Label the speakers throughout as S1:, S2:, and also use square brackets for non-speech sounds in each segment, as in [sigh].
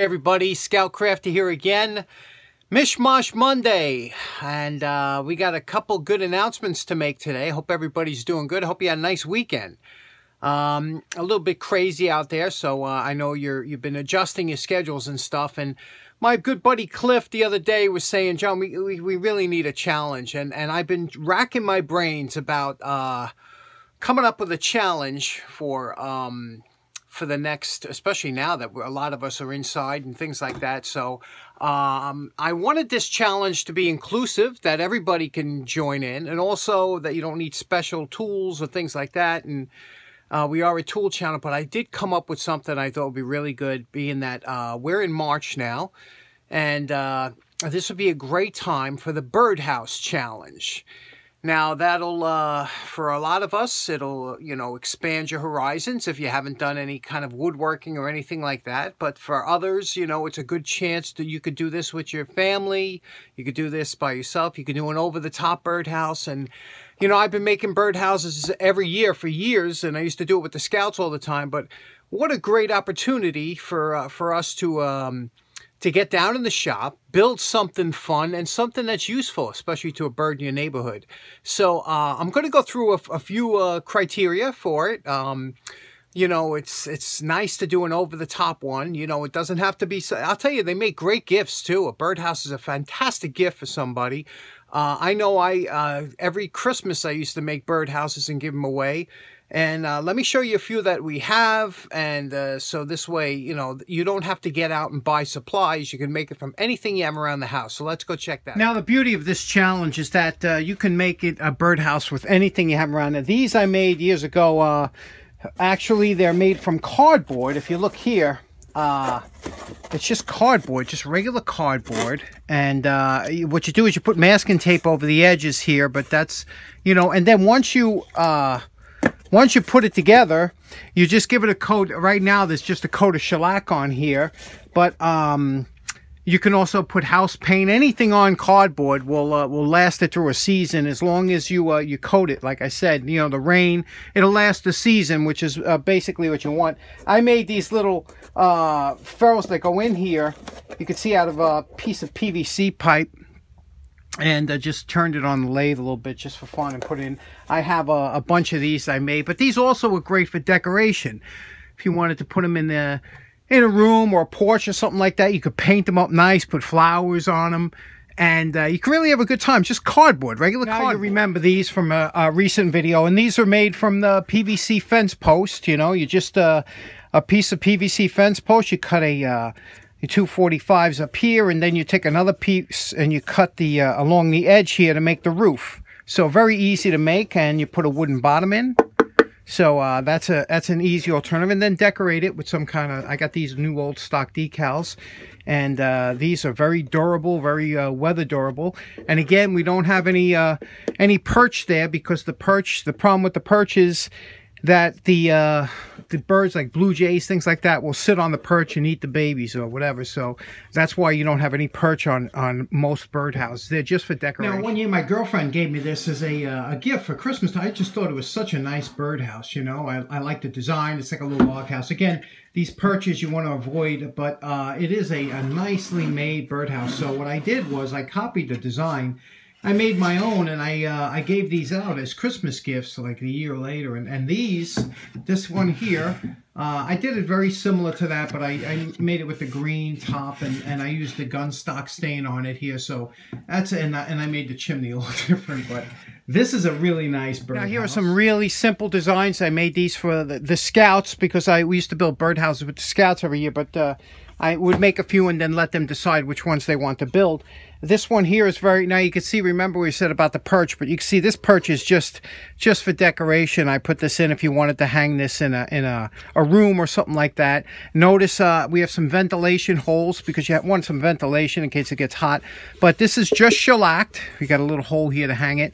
S1: everybody, ScoutCrafter here again. Mishmash Monday, and uh, we got a couple good announcements to make today. Hope everybody's doing good. Hope you had a nice weekend. Um, a little bit crazy out there, so uh, I know you're you've been adjusting your schedules and stuff. And my good buddy Cliff the other day was saying, John, we we, we really need a challenge, and and I've been racking my brains about uh, coming up with a challenge for um, for the next, especially now that a lot of us are inside and things like that. So um, I wanted this challenge to be inclusive, that everybody can join in, and also that you don't need special tools or things like that. And uh, we are a tool channel, but I did come up with something I thought would be really good, being that uh, we're in March now, and uh, this would be a great time for the Birdhouse Challenge. Now that'll, uh, for a lot of us, it'll, you know, expand your horizons if you haven't done any kind of woodworking or anything like that. But for others, you know, it's a good chance that you could do this with your family. You could do this by yourself. You could do an over-the-top birdhouse. And, you know, I've been making birdhouses every year for years, and I used to do it with the scouts all the time. But what a great opportunity for, uh, for us to, um, to get down in the shop, build something fun and something that's useful, especially to a bird in your neighborhood. So uh, I'm going to go through a, a few uh, criteria for it. Um, you know, it's it's nice to do an over-the-top one. You know, it doesn't have to be... I'll tell you, they make great gifts, too. A birdhouse is a fantastic gift for somebody. Uh, I know I uh, every Christmas I used to make birdhouses and give them away. And uh, let me show you a few that we have. And uh, so this way, you know, you don't have to get out and buy supplies. You can make it from anything you have around the house. So let's go check that Now, the beauty of this challenge is that uh, you can make it a birdhouse with anything you have around it. These I made years ago. Uh, actually, they're made from cardboard. If you look here, uh, it's just cardboard, just regular cardboard. And uh, what you do is you put masking tape over the edges here, but that's, you know, and then once you, uh, once you put it together, you just give it a coat. Right now, there's just a coat of shellac on here, but um, you can also put house paint. Anything on cardboard will uh, will last it through a season as long as you uh, you coat it. Like I said, you know the rain, it'll last a season, which is uh, basically what you want. I made these little uh, ferrules that go in here. You can see out of a piece of PVC pipe and uh, just turned it on the lathe a little bit just for fun and put in. I have a, a, bunch of these I made, but these also were great for decoration. If you wanted to put them in the in a room or a porch or something like that, you could paint them up nice, put flowers on them, and uh, you can really have a good time. Just cardboard, regular now cardboard. You remember these from a, a, recent video, and these are made from the PVC fence post. You know, you just uh, a piece of PVC fence post. You cut a uh, your 245s up here and then you take another piece and you cut the uh, along the edge here to make the roof. So very easy to make and you put a wooden bottom in. So uh, that's a that's an easy alternative and then decorate it with some kind of I got these new old stock decals and uh, these are very durable very uh, weather durable. And again we don't have any uh, any perch there because the perch the problem with the perch is that the uh, the birds like blue jays, things like that, will sit on the perch and eat the babies or whatever. So that's why you don't have any perch on on most birdhouses. They're just for decoration. Now, one year my girlfriend gave me this as a uh, a gift for Christmas. I just thought it was such a nice birdhouse. You know, I, I like the design. It's like a little log house. Again, these perches you want to avoid, but uh, it is a, a nicely made birdhouse. So what I did was I copied the design I made my own and I uh, I gave these out as Christmas gifts like a year later. And, and these, this one here, uh, I did it very similar to that, but I, I made it with the green top and, and I used the gun stock stain on it here. So that's, and, I, and I made the chimney [laughs] a little different, but this is a really nice bird. Now here are some really simple designs. I made these for the, the scouts because I we used to build birdhouses with the scouts every year, but uh, I would make a few and then let them decide which ones they want to build. This one here is very, now you can see, remember we said about the perch, but you can see this perch is just, just for decoration. I put this in if you wanted to hang this in a, in a, a room or something like that. Notice uh, we have some ventilation holes because you want some ventilation in case it gets hot. But this is just shellacked. We got a little hole here to hang it.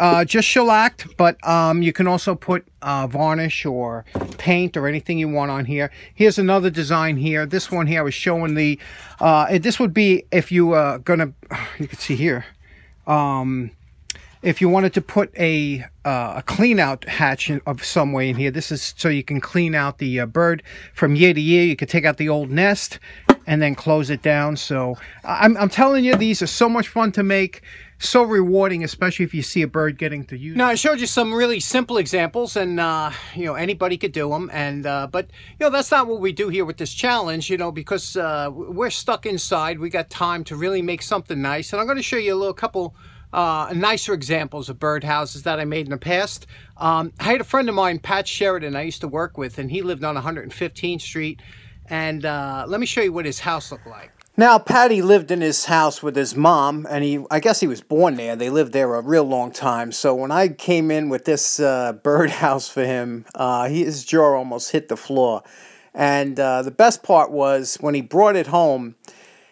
S1: Uh, just shellacked, but um, you can also put uh, varnish or paint or anything you want on here. Here's another design here. This one here I was showing the, uh, this would be if you are going [sighs] to you can see here, um, if you wanted to put a uh, a clean out hatch in, of some way in here, this is so you can clean out the uh, bird from year to year. You can take out the old nest, and then close it down. So I'm, I'm telling you, these are so much fun to make so rewarding, especially if you see a bird getting to use. Now I showed you some really simple examples, and uh, you know anybody could do them. And uh, but you know that's not what we do here with this challenge. You know because uh, we're stuck inside, we got time to really make something nice. And I'm going to show you a little couple. Uh, nicer examples of birdhouses that I made in the past. Um, I had a friend of mine, Pat Sheridan, I used to work with, and he lived on 115th Street. And uh, let me show you what his house looked like. Now, Patty lived in his house with his mom, and he, I guess he was born there. They lived there a real long time. So when I came in with this uh, [laughs] birdhouse for him, uh, his jaw almost hit the floor. And uh, the best part was when he brought it home,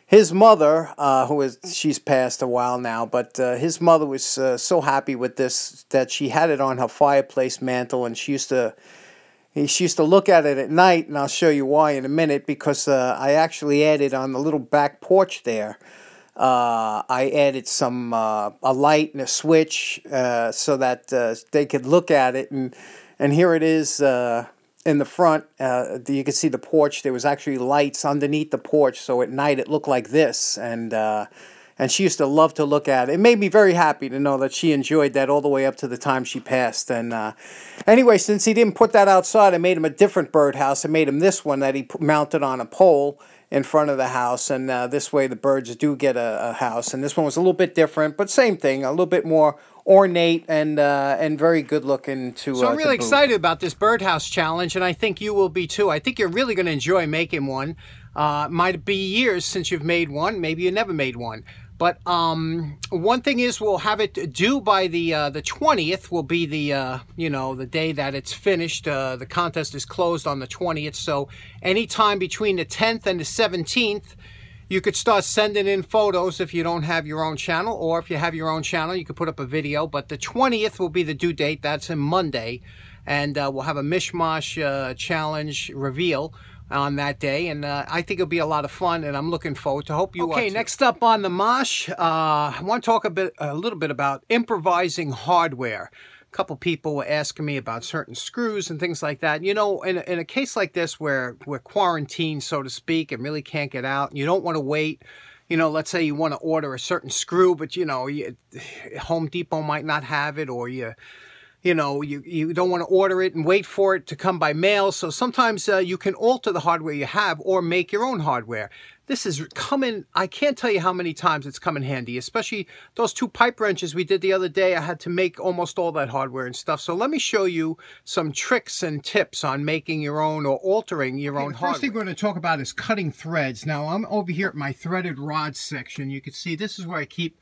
S1: his mother, uh, who is, she's passed a while now, but uh, his mother was uh, so happy with this that she had it on her fireplace mantle, and she used to he, she used to look at it at night, and I'll show you why in a minute, because uh, I actually added on the little back porch there, uh, I added some uh, a light and a switch uh, so that uh, they could look at it, and and here it is uh, in the front. you can see the porch. There was actually lights underneath the porch, so at night it looked like this, and and she used to love to look at it. It made me very happy to know that she enjoyed that all the way up to the time she passed. And uh, anyway, since he didn't put that outside, I made him a different birdhouse. I made him this one that he mounted on a pole in front of the house, and uh, this way the birds do get a, a, house. And this one was a little bit different, but same thing, a little bit more ornate and uh, and very good looking to. So I'm uh, really excited about this birdhouse challenge, and I think you will be too. I think you're really going to enjoy making one. Uh, might be years since you've made one. Maybe you never made one. But um, one thing is we'll have it due by the uh, the 20th will be the, uh, you know, the day that it's finished. Uh, the contest is closed on the 20th. So anytime between the 10th and the 17th, you could start sending in photos if you don't have your own channel. Or if you have your own channel, you could put up a video. But the 20th will be the due date. That's a Monday. And uh, we'll have a Mishmash uh, challenge reveal on that day, and uh, I think it'll be a lot of fun, and I'm looking forward to. Hope you. Okay, next up on the mosh, uh, I want to talk a bit, a little bit about improvising hardware. A couple people were asking me about certain screws and things like that. You know, in a, in a case like this where we're quarantined, so to speak, and really can't get out, and you don't want to wait you know, let's say you want to order a certain screw, but you know, you, Home Depot might not have it, or you you know, you, you don't want to order it and wait for it to come by mail. So sometimes uh, you can alter the hardware you have or make your own hardware. This is coming, I can't tell you how many times it's come in handy, especially those two pipe wrenches we did the other day. I had to make almost all that hardware and stuff. So let me show you some tricks and tips on making your own or altering your okay, own hardware. First thing we're going to talk about is cutting threads. Now I'm over here at my threaded rod section. You can see this is where I keep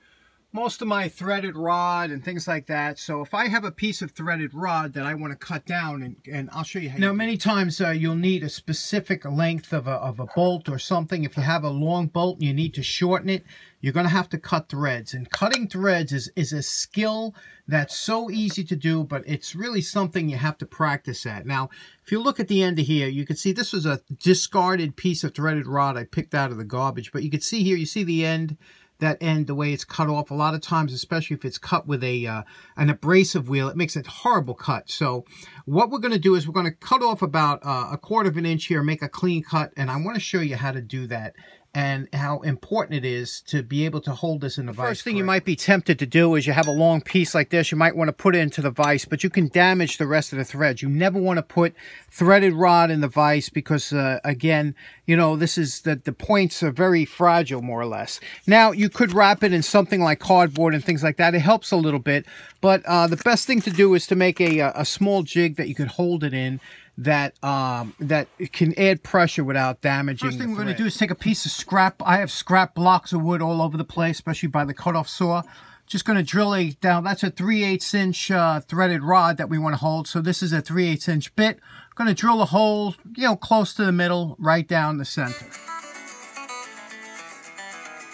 S1: most of my threaded rod and things like that. So if I have a piece of threaded rod that I want to cut down, and, and I'll show you how Now, many times uh, you'll need a specific length of a, of a bolt or something. If you have a long bolt and you need to shorten it, you're going to have to cut threads. And cutting threads is, is a skill that's so easy to do, but it's really something you have to practice at. Now, if you look at the end of here, you can see this was a discarded piece of threaded rod I picked out of the garbage. But you can see here, you see the end that end the way it's cut off. A lot of times, especially if it's cut with a uh, an abrasive wheel, it makes a horrible cut. So what we're going to do is we're going to cut off about uh, a quarter of an inch here, make a clean cut, and I want to show you how to do that and how important it is to be able to hold this in the, the vise. First thing you might be tempted to do is you have a long piece like this, you might want to put it into the vise, but you can damage the rest of the threads. You never want to put threaded rod in the vise because, uh, again, you know, this is that the points are very fragile, more or less. Now, you could wrap it in something like cardboard and things like that. It helps a little bit, but uh, the best thing to do is to make a, a small jig that you could hold it in that um, that can add pressure without damaging. First thing we're going to do is take a piece of scrap. I have scrap blocks of wood all over the place, especially by the cutoff saw. Just going to drill a down. That's a 3 8 inch uh, threaded rod that we want to hold. So this is a 3 8 inch bit. Going to drill a hole, you know, close to the middle, right down the center.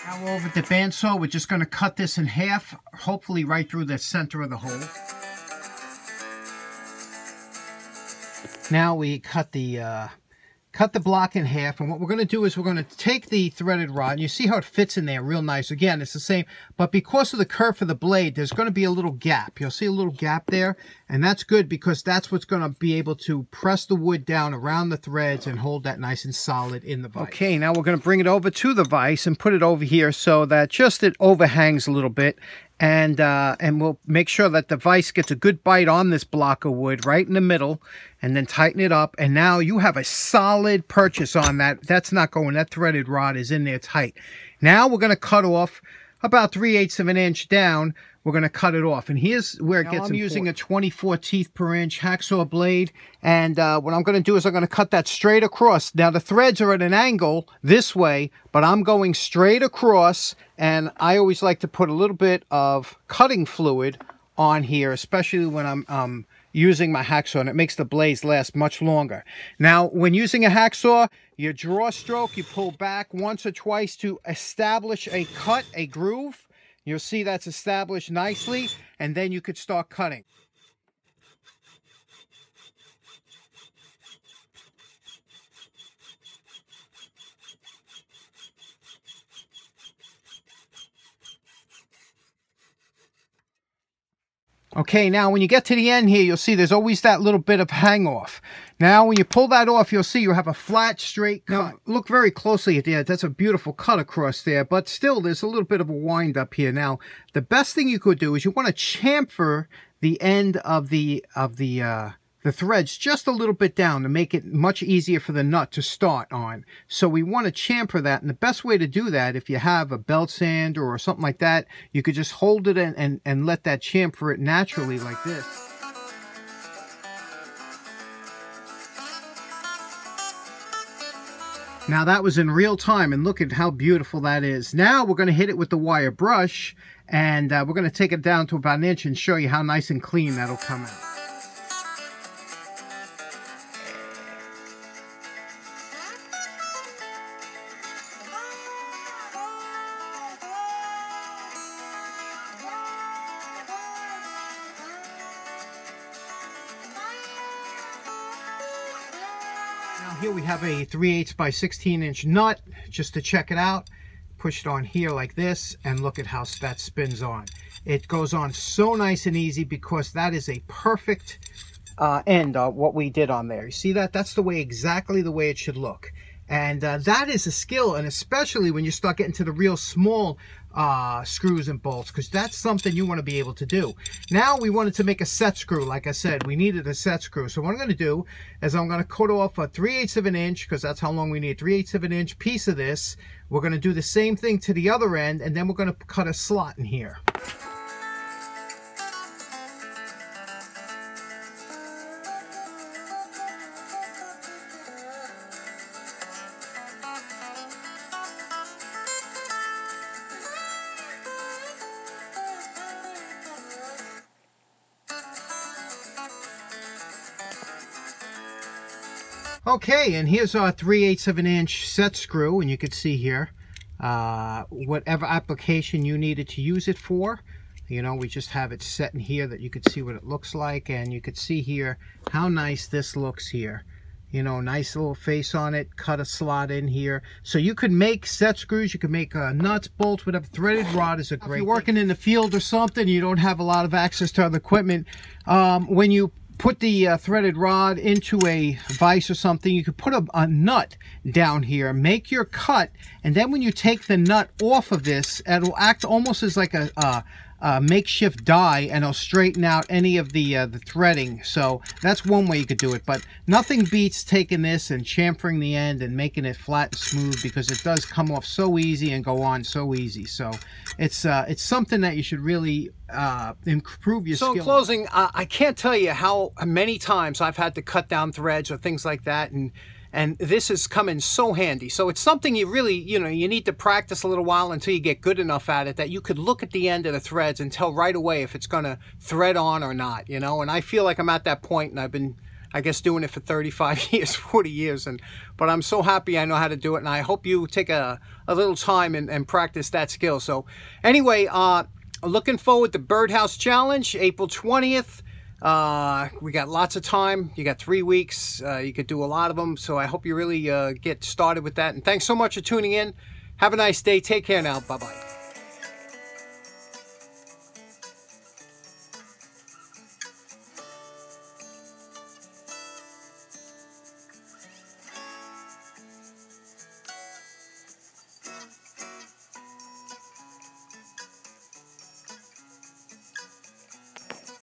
S1: Now over the bandsaw, we're just going to cut this in half, hopefully right through the center of the hole. Now we cut the uh, cut the block in half. And what we're going to do is we're going to take the threaded rod. And you see how it fits in there real nice. Again, it's the same. But because of the curve of the blade, there's going to be a little gap. You'll see a little gap there. And that's good because that's what's going to be able to press the wood down around the threads and hold that nice and solid in the vise. Okay, now we're going to bring it over to the vise and put it over here so that just it overhangs a little bit and uh, and we'll make sure that the vise gets a good bite on this block of wood right in the middle and then tighten it up. And now you have a solid purchase on that. That's not going. That threaded rod is in there tight. Now we're going to cut off about 3 eighths of an inch down we're going to cut it off. And here's where it now gets I'm important. using a 24 teeth per inch hacksaw blade. And uh, what I'm going to do is I'm going to cut that straight across. Now the threads are at an angle this way, but I'm going straight across. And I always like to put a little bit of cutting fluid on here, especially when I'm um, using my hacksaw. And it makes the blades last much longer. Now, when using a hacksaw, you draw stroke, you pull back once or twice to establish a cut, a groove You'll see that's established nicely, and then you could start cutting. Okay, now when you get to the end here, you'll see there's always that little bit of hang off. Now, when you pull that off, you'll see you have a flat, straight cut. Now, look very closely at that. That's a beautiful cut across there, but still, there's a little bit of a wind up here. Now, the best thing you could do is you want to chamfer the end of the, of the, uh, the threads just a little bit down to make it much easier for the nut to start on. So we want to chamfer that. And the best way to do that, if you have a belt sander or something like that, you could just hold it and, and, and let that chamfer it naturally like this. Now that was in real time and look at how beautiful that is. Now we're going to hit it with the wire brush and uh, we're going to take it down to about an inch and show you how nice and clean that'll come out. Have a 3 8 by 16 inch nut just to check it out. Push it on here like this and look at how that spins on. It goes on so nice and easy because that is a perfect uh, end of what we did on there. You see that? That's the way, exactly the way it should look. And uh, that is a skill, and especially when you start getting to the real small uh, screws and bolts, because that's something you want to be able to do. Now we wanted to make a set screw, like I said, we needed a set screw. So what I'm going to do is I'm going to cut off a 3 eighths of an inch, because that's how long we need, 3 eighths of an inch piece of this. We're going to do the same thing to the other end, and then we're going to cut a slot in here. Okay, and here's our 3 8 of an inch set screw, and you can see here uh, whatever application you needed to use it for. You know, we just have it set in here that you could see what it looks like, and you could see here how nice this looks here. You know, nice little face on it, cut a slot in here. So you could make set screws, you could make uh, nuts, bolts, whatever. Threaded rod is a great If you're working in the field or something, you don't have a lot of access to other equipment. Um, when you put the uh, threaded rod into a vise or something, you could put a, a, nut down here, make your cut, and then when you take the nut off of this, it'll act almost as like a, a, uh, makeshift die and it'll straighten out any of the uh, the threading. So that's one way you could do it. But nothing beats taking this and chamfering the end and making it flat and smooth because it does come off so easy and go on so easy. So it's uh, it's something that you should really uh, improve your
S2: so in closing, I can't tell you how many times I've had to cut down threads or things like that and and this has come in so handy. So it's something you really, you know, you need to practice a little while until you get good enough at it that you could look at the end of the threads and tell right away if it's going to thread on or not, you know. And I feel like I'm at that point and I've been, I guess, doing it for 35 [laughs] years, 40 years. and But I'm so happy I know how to do it. And I hope you take a, a little time and, and practice that skill. So anyway, uh, looking forward to Birdhouse Challenge, April 20th.
S1: Uh, we got lots of time. You got three weeks. Uh, you could do a lot of them. So I hope you really uh, get started with that. And thanks so much for tuning in. Have a nice day. Take care now. Bye bye